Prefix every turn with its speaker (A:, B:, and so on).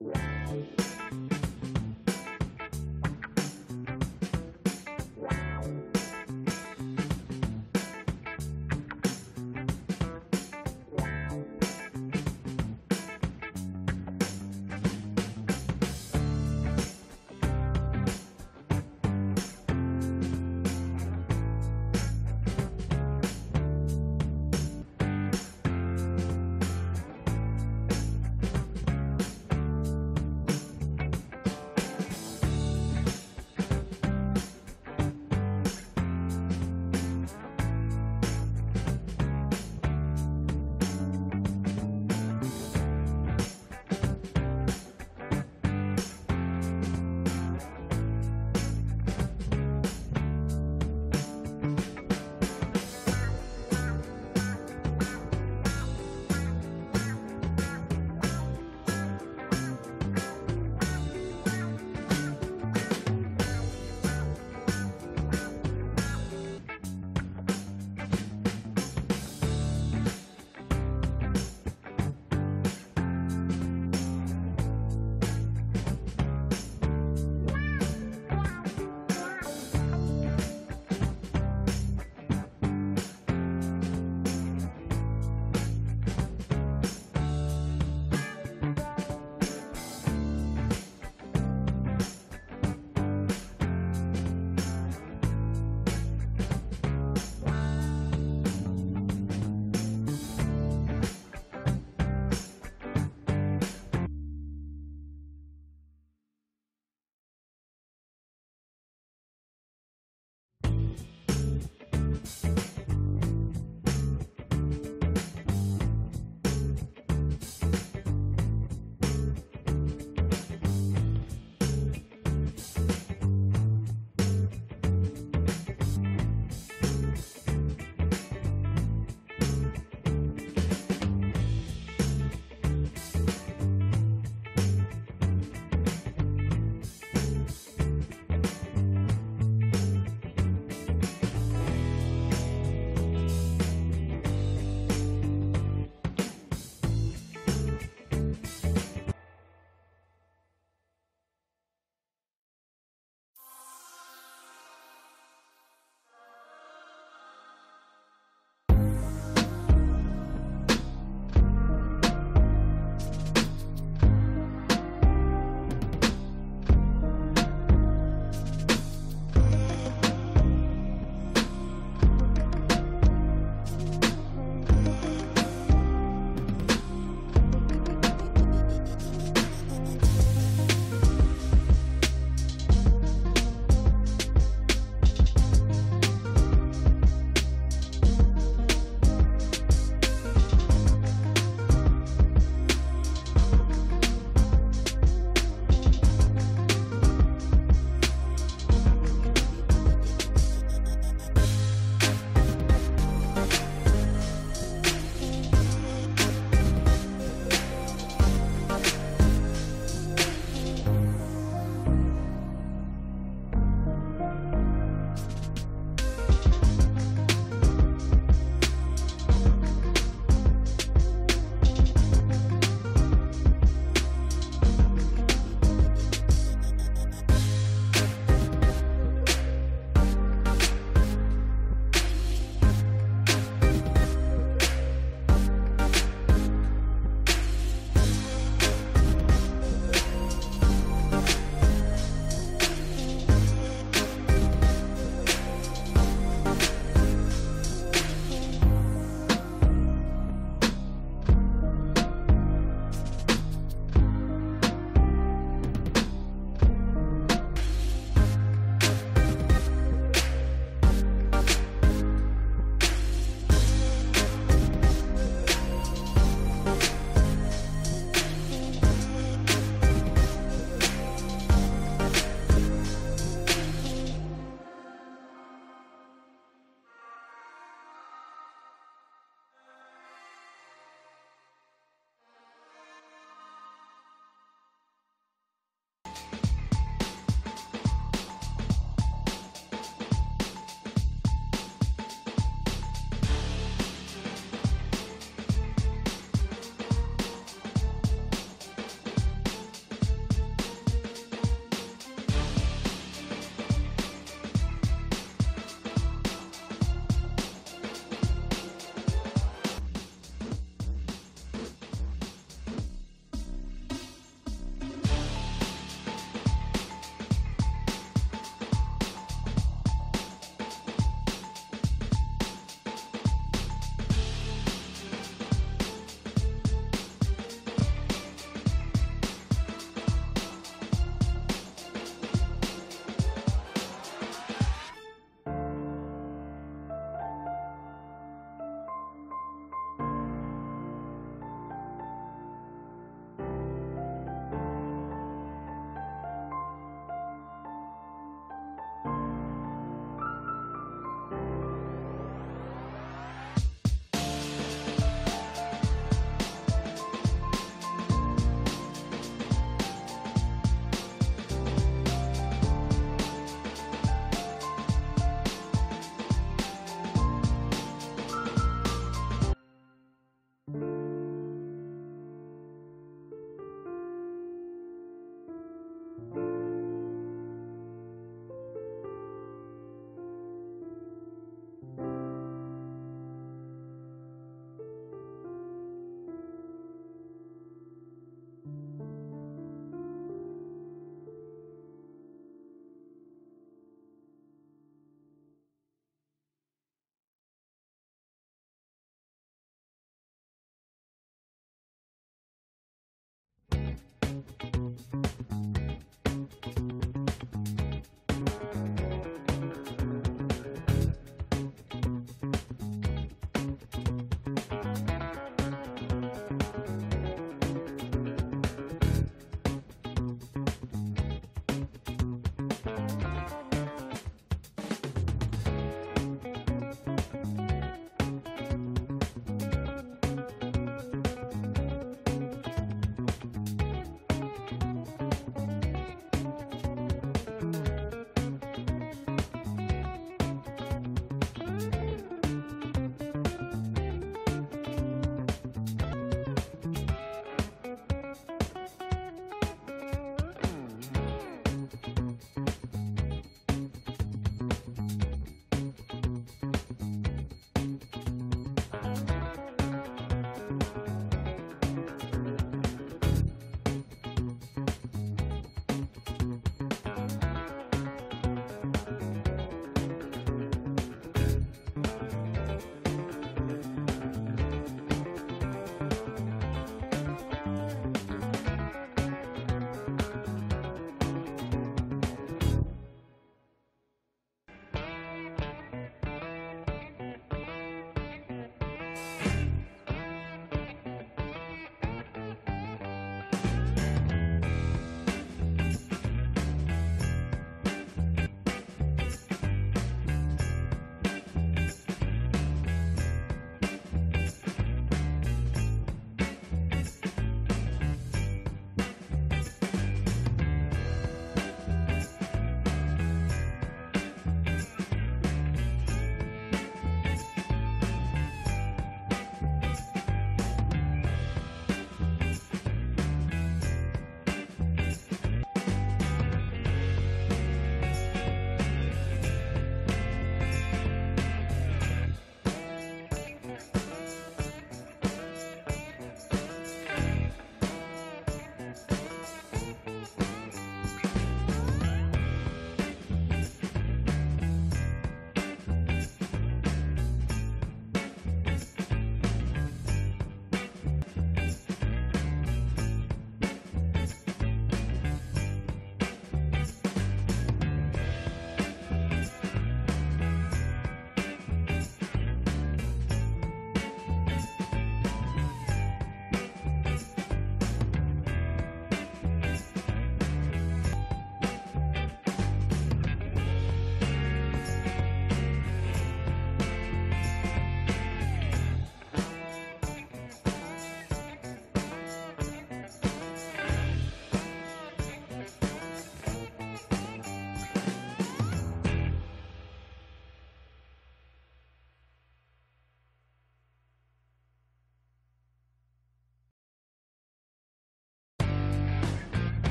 A: Right.